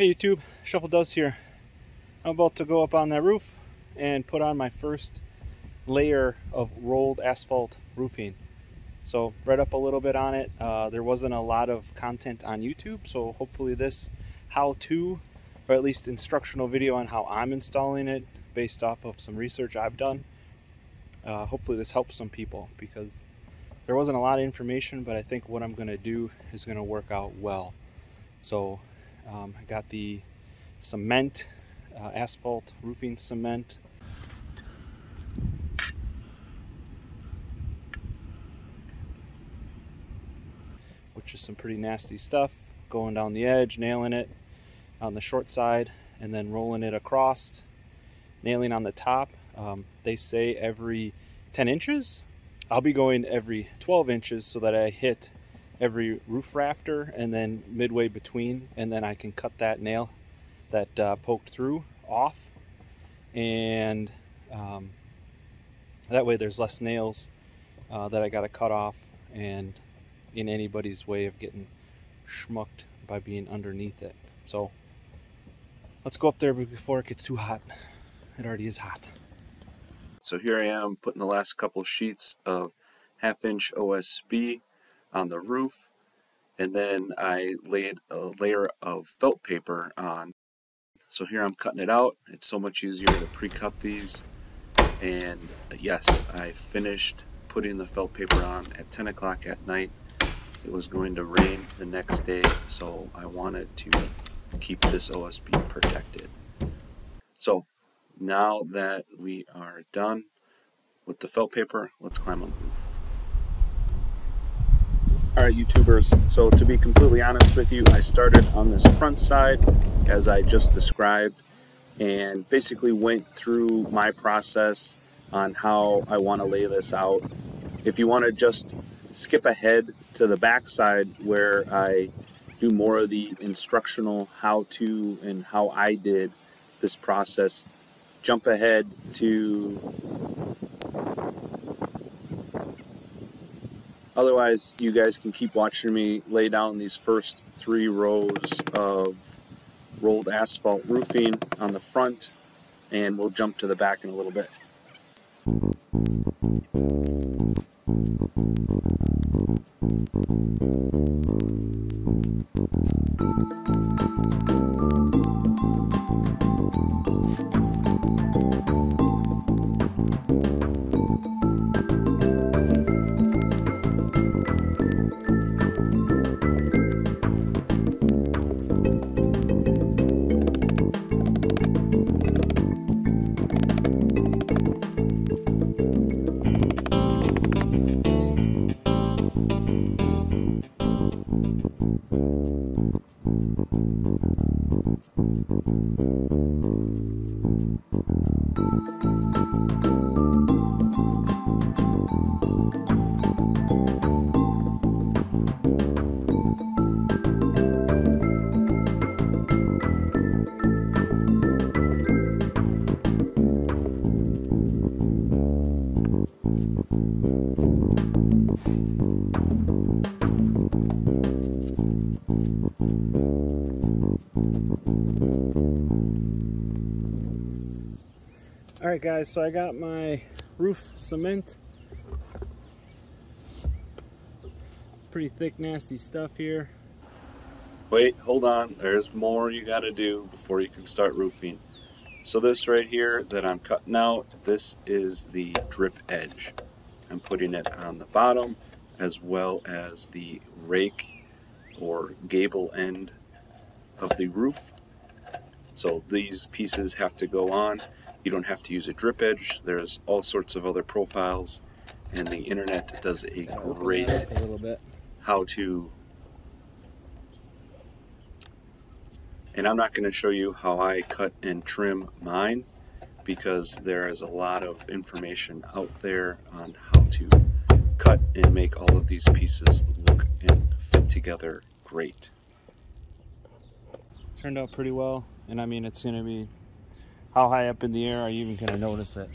Hey YouTube, Schufle Does here. I'm about to go up on that roof and put on my first layer of rolled asphalt roofing. So read up a little bit on it. Uh, there wasn't a lot of content on YouTube, so hopefully this how-to, or at least instructional video on how I'm installing it based off of some research I've done. Uh, hopefully this helps some people because there wasn't a lot of information, but I think what I'm going to do is going to work out well. So um, I got the cement, uh, asphalt roofing cement. Which is some pretty nasty stuff. Going down the edge, nailing it on the short side, and then rolling it across, nailing on the top. Um, they say every 10 inches I'll be going every 12 inches so that I hit every roof rafter and then midway between and then I can cut that nail that uh, poked through off and um, that way there's less nails uh, that I got to cut off and in anybody's way of getting schmucked by being underneath it. So let's go up there before it gets too hot. It already is hot. So here I am putting the last couple sheets of half inch OSB on the roof and then I laid a layer of felt paper on. So here I'm cutting it out. It's so much easier to pre-cut these and uh, yes I finished putting the felt paper on at 10 o'clock at night. It was going to rain the next day so I wanted to keep this OSB protected. So now that we are done with the felt paper, let's climb on the roof. Alright YouTubers, so to be completely honest with you, I started on this front side as I just described and basically went through my process on how I want to lay this out. If you want to just skip ahead to the back side where I do more of the instructional how to and how I did this process, jump ahead to otherwise you guys can keep watching me lay down these first three rows of rolled asphalt roofing on the front and we'll jump to the back in a little bit. Thank you. All right, guys, so I got my roof cement. Pretty thick, nasty stuff here. Wait, hold on. There's more you got to do before you can start roofing. So this right here that I'm cutting out, this is the drip edge. I'm putting it on the bottom as well as the rake or gable end of the roof. So these pieces have to go on you don't have to use a drip edge. There's all sorts of other profiles, and the internet does a great a how to. And I'm not going to show you how I cut and trim mine because there is a lot of information out there on how to cut and make all of these pieces look and fit together great. Turned out pretty well, and I mean it's going to be how high up in the air are you even going to notice it?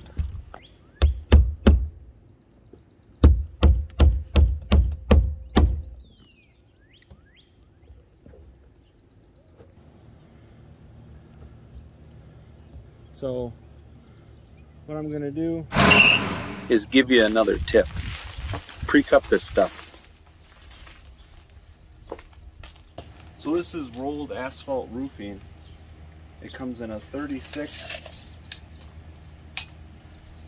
So what I'm gonna do is give you another tip. Pre-cup this stuff. So this is rolled asphalt roofing. It comes in a 36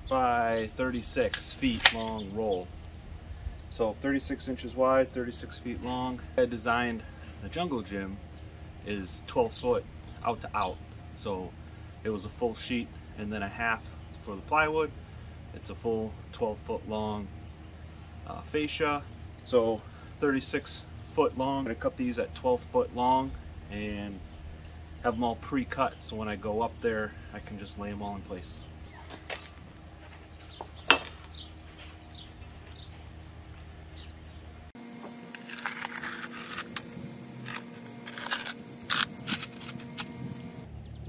by 36 feet long roll. So 36 inches wide, 36 feet long. I designed the jungle gym is 12 foot out to out. So it was a full sheet and then a half for the plywood. It's a full 12 foot long uh, fascia. So 36 foot long. I'm gonna cut these at 12 foot long and have them all pre-cut so when I go up there I can just lay them all in place.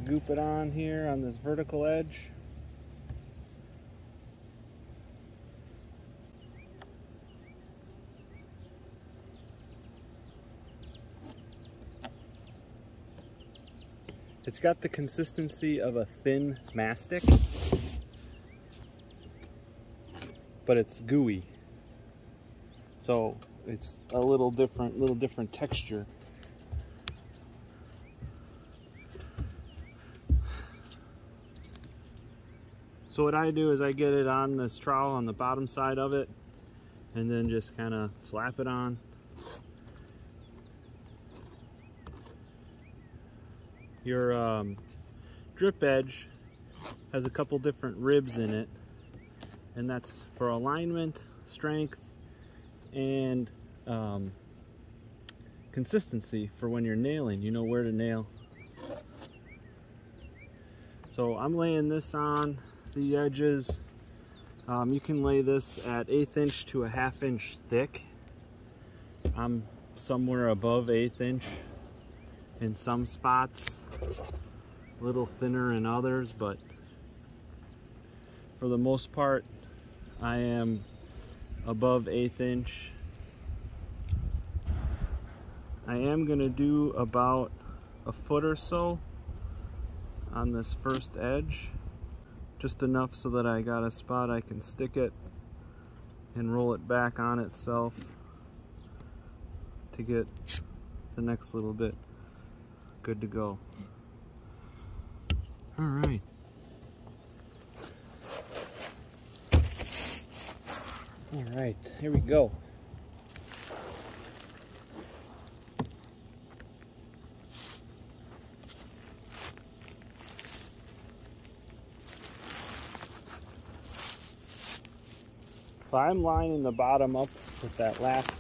Goop it on here on this vertical edge. It's got the consistency of a thin mastic, but it's gooey. So it's a little different, little different texture. So what I do is I get it on this trowel on the bottom side of it and then just kind of slap it on your um, drip edge has a couple different ribs in it and that's for alignment, strength, and um, consistency for when you're nailing. You know where to nail. So I'm laying this on the edges. Um, you can lay this at eighth inch to a half inch thick. I'm somewhere above eighth inch in some spots, a little thinner in others, but for the most part, I am above eighth inch. I am gonna do about a foot or so on this first edge, just enough so that I got a spot I can stick it and roll it back on itself to get the next little bit good to go. All right. All right, here we go. So I'm lining the bottom up with that last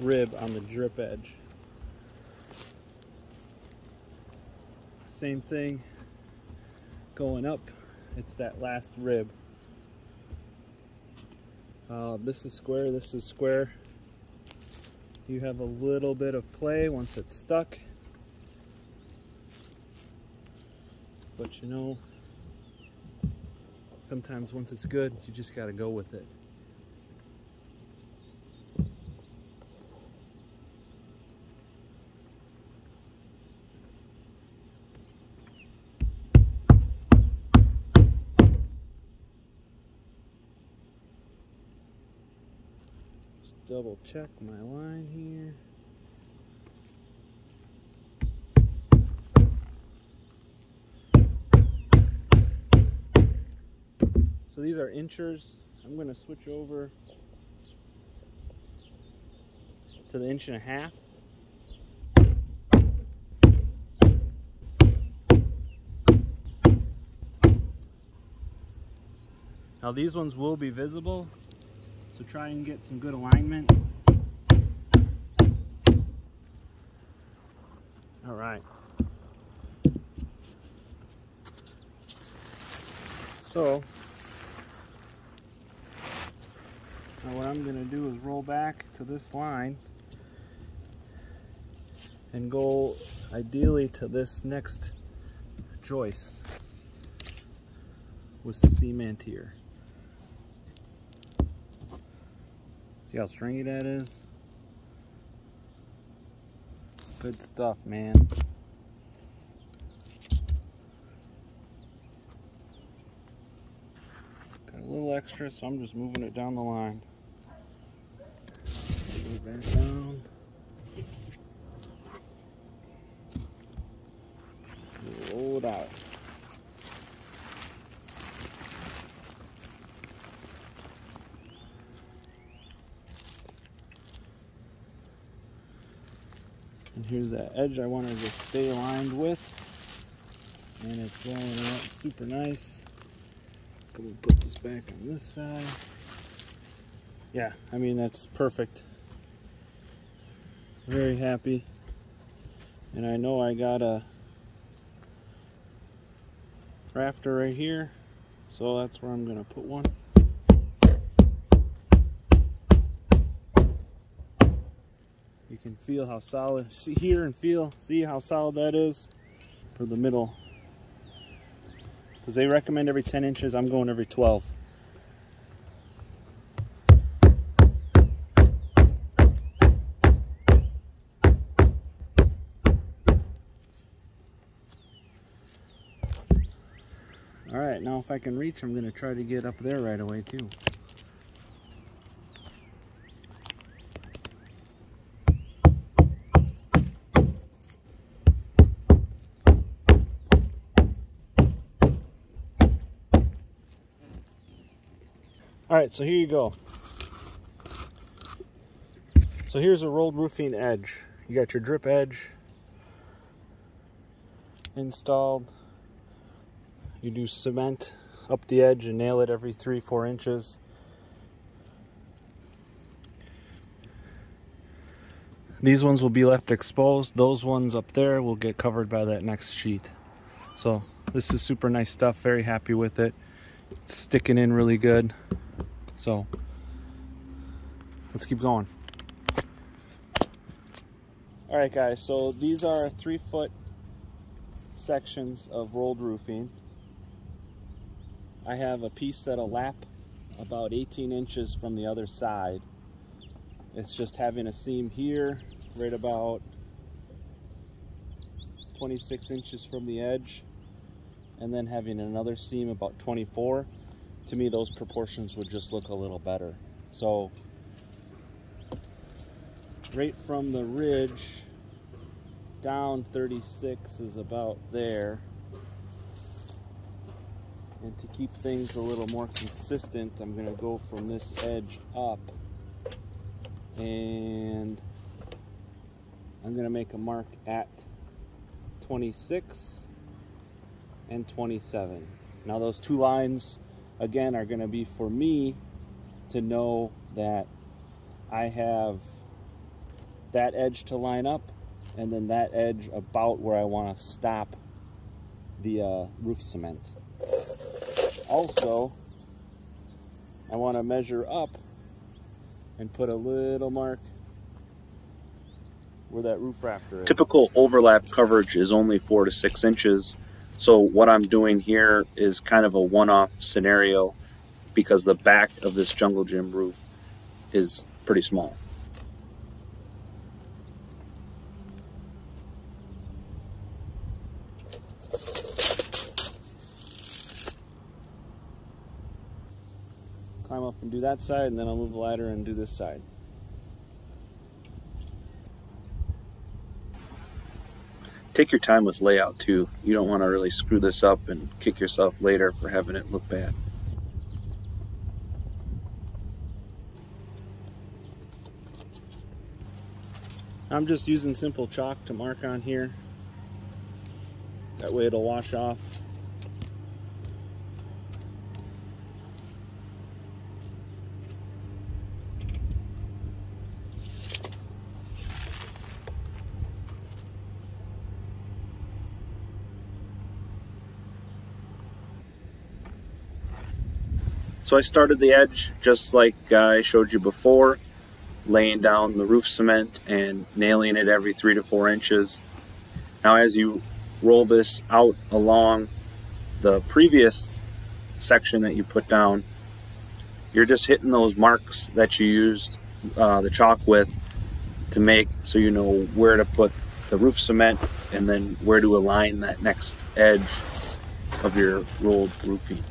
rib on the drip edge. Same thing going up, it's that last rib. Uh, this is square, this is square. You have a little bit of play once it's stuck. But you know, sometimes once it's good, you just gotta go with it. Double check my line here. So these are inchers. I'm going to switch over to the inch and a half. Now these ones will be visible so try and get some good alignment. All right. So, now what I'm going to do is roll back to this line and go ideally to this next joist with cement here. See how stringy that is? Good stuff, man. Got a little extra, so I'm just moving it down the line. Move that down. Roll it out. And here's that edge I wanted to just stay aligned with. And it's rolling out super nice. And put this back on this side. Yeah, I mean, that's perfect. Very happy. And I know I got a rafter right here. So that's where I'm gonna put one. Can feel how solid, see here and feel, see how solid that is for the middle. Because they recommend every 10 inches, I'm going every 12. All right, now if I can reach, I'm gonna try to get up there right away too. All right, so here you go. So here's a rolled roofing edge. You got your drip edge installed. You do cement up the edge and nail it every three, four inches. These ones will be left exposed. Those ones up there will get covered by that next sheet. So this is super nice stuff. Very happy with it. It's sticking in really good. So let's keep going. All right, guys. So these are three foot sections of rolled roofing. I have a piece that'll lap about 18 inches from the other side. It's just having a seam here, right about 26 inches from the edge, and then having another seam about 24. To me, those proportions would just look a little better. So, right from the ridge down 36 is about there. And to keep things a little more consistent, I'm gonna go from this edge up and I'm gonna make a mark at 26 and 27. Now those two lines, again, are gonna be for me to know that I have that edge to line up and then that edge about where I wanna stop the uh, roof cement. Also, I want to measure up and put a little mark where that roof rafter is. Typical overlap coverage is only four to six inches. So what I'm doing here is kind of a one-off scenario because the back of this jungle gym roof is pretty small. Climb up and do that side, and then I'll move the ladder and do this side. Take your time with layout too. You don't want to really screw this up and kick yourself later for having it look bad. I'm just using simple chalk to mark on here. That way it'll wash off. So I started the edge just like I showed you before, laying down the roof cement and nailing it every three to four inches. Now as you roll this out along the previous section that you put down, you're just hitting those marks that you used uh, the chalk with to make so you know where to put the roof cement and then where to align that next edge of your rolled roofing.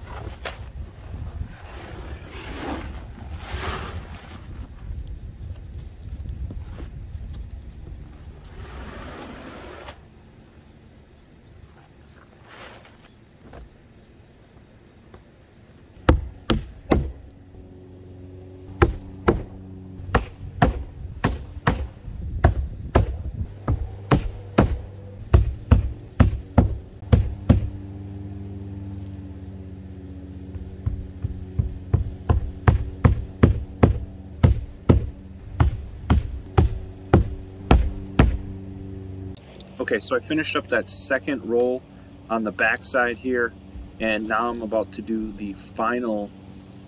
Okay, so I finished up that second roll on the back side here, and now I'm about to do the final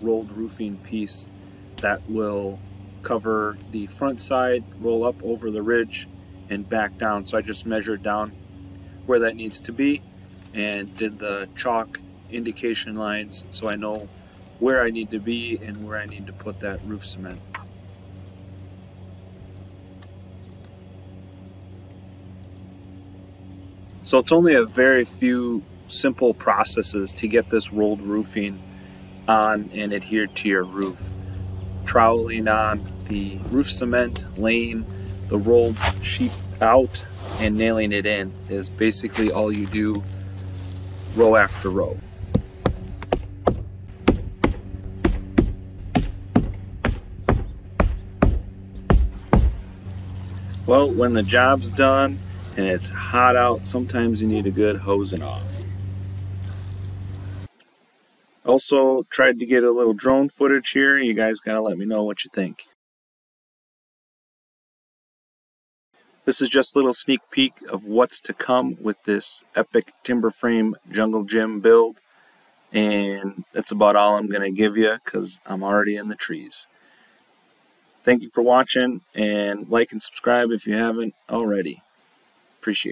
rolled roofing piece that will cover the front side, roll up over the ridge, and back down. So I just measured down where that needs to be and did the chalk indication lines so I know where I need to be and where I need to put that roof cement. So it's only a very few simple processes to get this rolled roofing on and adhered to your roof. Troweling on the roof cement, laying the rolled sheet out, and nailing it in is basically all you do row after row. Well, when the job's done and it's hot out, sometimes you need a good hosing off. Also, tried to get a little drone footage here. You guys gotta let me know what you think. This is just a little sneak peek of what's to come with this epic timber frame jungle gym build. And that's about all I'm going to give you because I'm already in the trees. Thank you for watching and like and subscribe if you haven't already. Appreciate it.